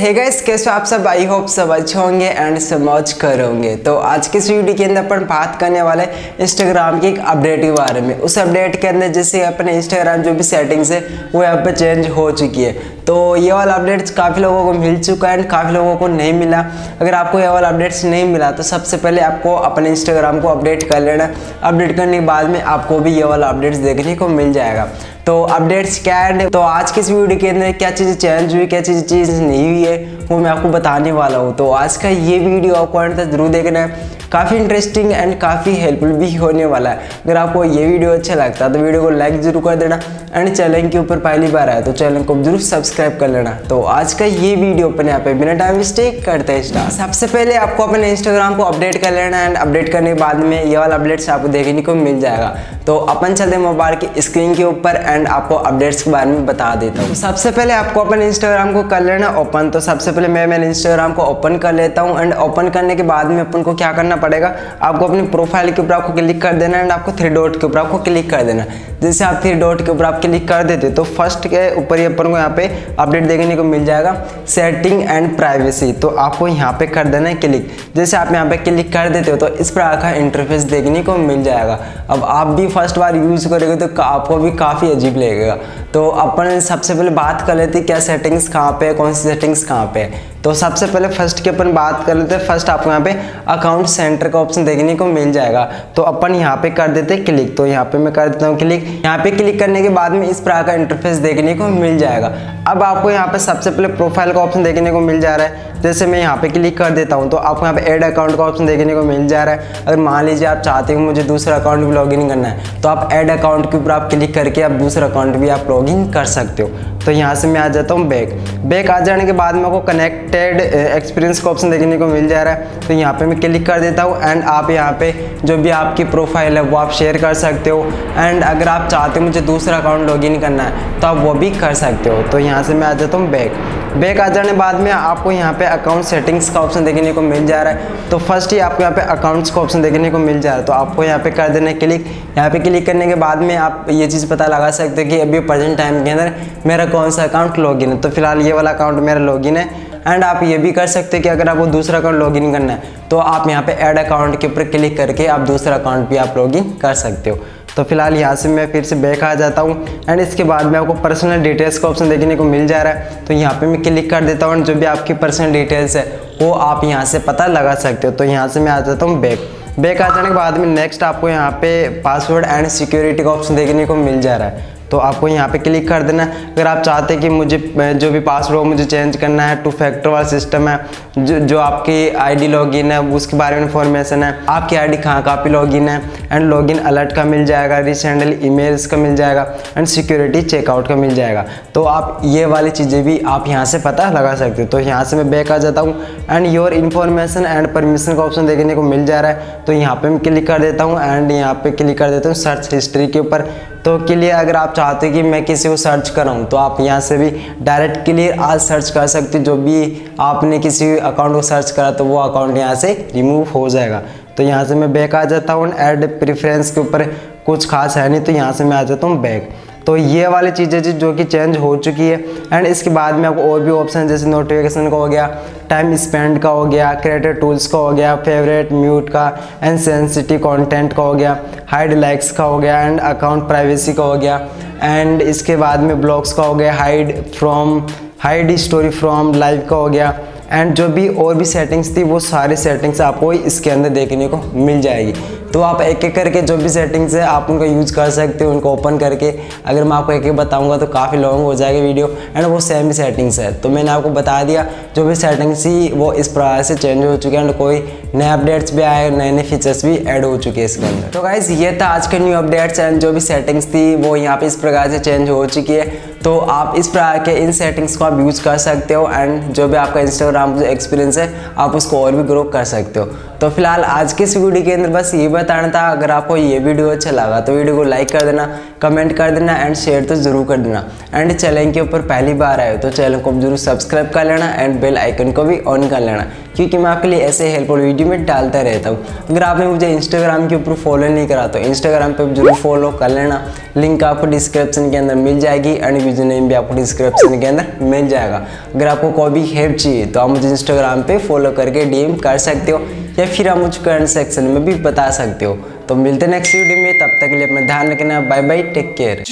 Hey guys कैसे आप सब? आई होप सब अच्छे होंगे एंड सब मौज करोगे तो आज के इस वीडियो के अंदर अपन बात करने वाले इंस्टाग्राम की एक अपडेट के बारे में। उस अपडेट के अंदर जैसे अपने इंस्टाग्राम जो भी सेटिंग्स है, वो यहाँ पे चेंज हो चुकी है। तो ये वाला अपडेट्स काफ़ी लोगों को मिल चुका है एंड काफ़ी लोगों को नहीं मिला। अगर आपको ये वाला अपडेट्स नहीं मिला तो सबसे पहले आपको अपने इंस्टाग्राम को अपडेट कर लेना। अपडेट करने के बाद में आपको भी ये वाला अपडेट्स देखने को मिल जाएगा। तो अपडेट्स क्या है? तो आज की इस वीडियो के अंदर क्या चीज़ें चेंज हुई, क्या चीज़ चीज़ नहीं हुई है, वो मैं आपको बताने वाला हूँ। तो आज का ये वीडियो आपको ज़रूर देखना है। काफ़ी इंटरेस्टिंग एंड काफ़ी हेल्पफुल भी होने वाला है। अगर आपको ये वीडियो अच्छा लगता है तो वीडियो को लाइक ज़रूर कर देना एंड चैनल के ऊपर पहली बार आया तो चैनल को ज़रूर सब्सक्राइब कर लेना। तो आज का ये वीडियो अपने यहाँ पे बिना टाइम वेस्ट करते हैं स्टार्ट सबसे पहले आपको अपने इंस्टाग्राम को अपडेट कर लेना एंड अपडेट करने के बाद में ये वाला अपडेट्स आपको देखने को मिल जाएगा। तो अपन चलते मोबाइल की स्क्रीन के ऊपर एंड आपको अपडेट्स के बारे में बता देता हूँ। सबसे पहले आपको अपने इंस्टाग्राम को कर लेना ओपन तो सबसे पहले मैं मेरे इंस्टाग्राम को ओपन कर लेता हूँ एंड ओपन करने के बाद में अपन को क्या करना पड़ेगा। आपको अपनी प्रोफ़ाइल के ऊपर आपको क्लिक कर देना एंड आपको थ्री डॉट के ऊपर आपको क्लिक कर देना जैसे आप थ्री डॉट के ऊपर आप क्लिक कर देते तो फ़र्स्ट के ऊपर ही अपन को यहाँ पे अपडेट देखने को मिल जाएगा। सेटिंग एंड प्राइवेसी तो आपको यहाँ पे कर देना है क्लिक जैसे आप यहाँ पे क्लिक कर देते हो तो इस प्रकार का इंटरफेस देखने को मिल जाएगा। अब आप भी फ़र्स्ट बार यूज़ करोगे तो आपको भी काफ़ी अजीब लगेगा। तो अपन सबसे पहले बात कर लेते हैं क्या सेटिंग्स कहाँ पे है, कौन सी सेटिंग्स कहाँ पे है। तो सबसे पहले फ़र्स्ट की अपन बात कर लेते हैं। फ़र्स्ट आपको यहाँ पे अकाउंट सेंटर का ऑप्शन देखने को मिल जाएगा। तो अपन यहाँ पे कर देते हैं क्लिक तो यहाँ पे मैं कर देता हूँ क्लिक यहाँ पे क्लिक करने के बाद में इस प्रकार का इंटरफेस देखने को मिल जाएगा। अब आपको यहाँ पे सबसे पहले प्रोफ़ाइल का ऑप्शन देखने को मिल जा रहा है। जैसे मैं यहाँ पे क्लिक कर देता हूँ तो आपको यहाँ पे एड अकाउंट का ऑप्शन देखने को मिल जा रहा है। अगर मान लीजिए आप चाहते हो मुझे दूसरा अकाउंट भी लॉगिन करना है तो आप एड अकाउंट के ऊपर आप क्लिक करके आप दूसरा अकाउंट भी आप लॉगिन कर सकते हो। तो यहाँ से मैं आ जाता हूँ बैक बैक आ जाने के बाद मेरे को कनेक्टेड एक्सपीरियंस का ऑप्शन देखने को मिल जा रहा है। तो यहाँ पे मैं क्लिक कर देता हूँ एंड आप यहाँ पे जो भी आपकी प्रोफ़ाइल है वो आप शेयर कर सकते हो। एंड अगर आप चाहते हो मुझे दूसरा अकाउंट लॉगिन करना है तो आप वो भी कर सकते हो। तो यहाँ से मैं आ जाता हूँ बैक बैक आ जाने बाद में आपको यहाँ पे अकाउंट सेटिंग्स का ऑप्शन देखने को मिल जा रहा है। तो फ़र्स्ट ही आपको यहाँ पे अकाउंट्स का ऑप्शन देखने को मिल जा रहा है। तो आपको यहाँ पे कर देना क्लिक यहाँ पे क्लिक करने के बाद में आप ये चीज़ पता लगा सकते हो कि अभी प्रेजेंट टाइम के अंदर मेरा कौन सा अकाउंट लॉगिन है। तो फ़िलहाल ये वाला अकाउंट मेरा लॉगिन है। एंड आप ये भी कर सकते हैं कि अगर आपको दूसरा अकाउंट लॉगिन करना है तो आप यहाँ पे ऐड अकाउंट के ऊपर क्लिक करके आप दूसरा अकाउंट भी आप लॉगिन कर सकते हो। तो फ़िलहाल यहाँ से मैं फिर से बैक आ जाता हूँ एंड इसके बाद में आपको पर्सनल डिटेल्स का ऑप्शन देखने को मिल जा रहा है। तो यहाँ पे मैं क्लिक कर देता हूँ जो भी आपकी पर्सनल डिटेल्स है, वो आप यहाँ से पता लगा सकते हो। तो यहाँ से मैं आ जाता हूँ बैक बैक आ जाने के बाद में नेक्स्ट आपको यहाँ पे पासवर्ड एंड सिक्योरिटी का ऑप्शन देखने को मिल जा रहा है। तो आपको यहाँ पे क्लिक कर देना अगर आप चाहते हैं कि मुझे जो भी पासवर्ड हो मुझे चेंज करना है टू फैक्टर वाला सिस्टम है, जो जो आपकी आईडी लॉगिन है, उसके बारे में इन्फॉर्मेशन है, आपकी आईडी कहाँ कहाँ पे लॉगिन है एंड लॉगिन अलर्ट का मिल जाएगा रिसेंडल ईमेल्स का मिल जाएगा एंड सिक्योरिटी चेकआउट का मिल जाएगा। तो आप ये वाली चीज़ें भी आप यहाँ से पता लगा सकते हो। तो यहाँ से मैं बैक आ जाता हूँ and your information and permission का ऑप्शन देखने को मिल जा रहा है। तो यहाँ पर मैं क्लिक कर देता हूँ एंड यहाँ पर क्लिक कर देता हूँ सर्च हिस्ट्री के ऊपर। तो के लिए अगर आप चाहते हो कि मैं किसी को सर्च कराऊँ तो आप यहाँ से भी डायरेक्ट क्लियर आज सर्च कर सकते हो। जो भी आपने किसी अकाउंट को सर्च करा तो वो अकाउंट यहाँ से रिमूव हो जाएगा। तो यहाँ से मैं बैक आ जाता हूँ एड प्रिफ्रेंस के ऊपर कुछ खास है नहीं तो यहाँ से मैं आ जाता हूँ बैक तो ये वाली चीज़ें जो कि चेंज हो चुकी है। एंड इसके बाद में आपको और भी ऑप्शन जैसे नोटिफिकेशन का हो गया टाइम स्पेंड का हो गया क्रिएटर टूल्स का हो गया फेवरेट म्यूट का एंड सेंसिटिव कंटेंट का हो गया हाइड लाइक्स का हो गया एंड अकाउंट प्राइवेसी का हो गया। एंड इसके बाद में ब्लॉग्स का हो गया hide from hide story from live का हो गया। एंड जो भी और भी सेटिंग्स थी, वो सारी सेटिंग्स आपको इसके अंदर देखने को मिल जाएगी। तो आप एक एक करके जो भी सेटिंग्स है, आप उनका यूज़ कर सकते हो, उनको ओपन करके। अगर मैं आपको एक एक बताऊँगा तो काफ़ी लॉन्ग हो जाएगा वीडियो एंड वो सेम ही सेटिंग्स है। तो मैंने आपको बता दिया, जो भी सेटिंग्स थी वो इस प्रकार से चेंज हो चुके हैं एंड कोई नए अपडेट्स भी आए नए नए फीचर्स भी ऐड हो चुके हैं इसके अंदर। तो गाइज़ ये था आज के न्यू अपडेट्स एंड जो भी सेटिंग्स थी, वो यहाँ पे इस प्रकार से चेंज हो चुकी है। तो आप इस प्रकार के इन सेटिंग्स को आप यूज़ कर सकते हो एंड जो भी आपका इंस्टाग्राम जो एक्सपीरियंस है, आप उसको और भी ग्रो कर सकते हो। तो फ़िलहाल आज के इस वीडियो के अंदर बस ये बताना था। अगर आपको ये वीडियो अच्छा लगा तो वीडियो को लाइक कर देना, कमेंट कर देना एंड शेयर तो ज़रूर कर देना। एंड चैनल के ऊपर पहली बार आए तो चैनल को ज़रूर सब्सक्राइब कर लेना एंड बेल आइकन को भी ऑन कर लेना, क्योंकि मैं आपके लिए ऐसे हेल्पफुल वीडियो में डालता रहता हूँ। अगर आपने मुझे इंस्टाग्राम के ऊपर फॉलो नहीं करा तो इंस्टाग्राम पर ज़रूर फॉलो कर लेना। लिंक आपको डिस्क्रिप्शन के अंदर मिल जाएगी एंड यूज़र नेम भी आपको डिस्क्रिप्शन के अंदर मिल जाएगा। अगर आपको कोई भी हेल्प चाहिए तो आप मुझे इंस्टाग्राम पर फॉलो करके डीएम कर सकते हो। या फिर आप मुझे कमेंट सेक्शन में भी बता सकते हो। तो मिलते हैं नेक्स्ट वीडियो में, तब तक के लिए अपना ध्यान रखना। Bye bye take care